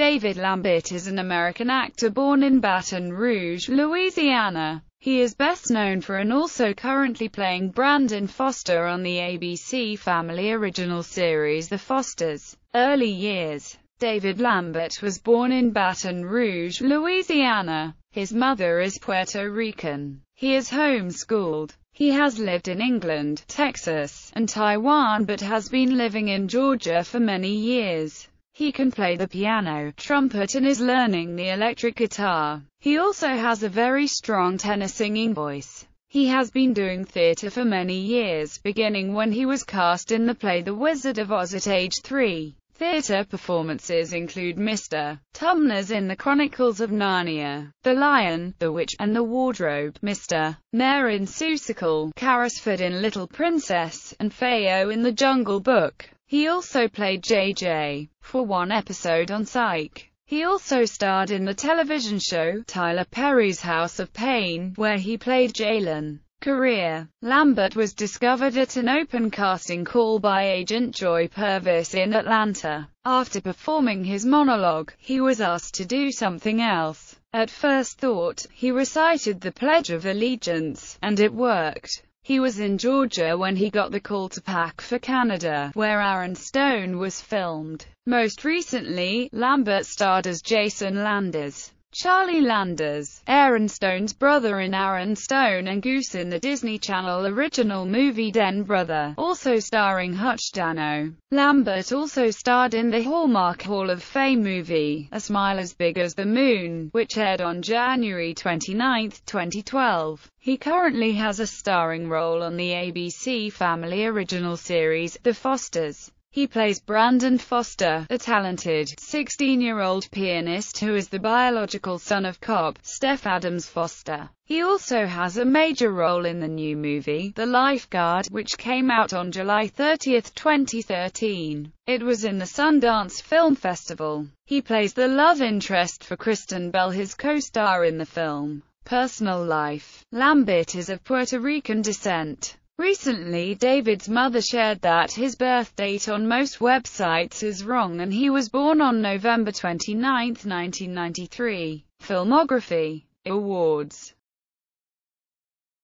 David Lambert is an American actor born in Baton Rouge, Louisiana. He is best known for and also currently playing Brandon Foster on the ABC Family original series The Fosters. Early years David Lambert was born in Baton Rouge, Louisiana. His mother is Puerto Rican. He is homeschooled. He has lived in England, Texas, and Taiwan but has been living in Georgia for many years. He can play the piano, trumpet and is learning the electric guitar. He also has a very strong tenor singing voice. He has been doing theatre for many years, beginning when he was cast in the play The Wizard of Oz at age three. Theatre performances include Mr. Tumnus in The Chronicles of Narnia, The Lion, the Witch, and the Wardrobe, Mr. Mayor in Seussical, Carrisford in Little Princess, and Feo in The Jungle Book. He also played JJ for one episode on Psych. He also starred in the television show Tyler Perry's House of Payne, where he played Jalen. Career Lambert was discovered at an open casting call by agent Joy Pervis in Atlanta. After performing his monologue, he was asked to do something else. At first thought, he recited the Pledge of Allegiance, and it worked. He was in Georgia when he got the call to pack for Canada, where Aaron Stone was filmed. Most recently, Lambert starred as Jason Landers. Charlie Landers, Aaron Stone's brother in Aaron Stone and Goose in the Disney Channel original movie Den Brother, also starring Hutch Dano. Lambert also starred in the Hallmark Hall of Fame movie, A Smile as Big as the Moon, which aired on January 29, 2012. He currently has a starring role on the ABC Family original series, The Fosters. He plays Brandon Foster, a talented, 16-year-old pianist who is the biological son of cop, Steph Adams Foster. He also has a major role in the new movie, The Lifeguard, which came out on July 30, 2013. It was in the Sundance Film Festival. He plays the love interest for Kristen Bell his co-star in the film. Personal life Lambert is of Puerto Rican descent. Recently David's mother shared that his birth date on most websites is wrong and he was born on November 29, 1993. Filmography Awards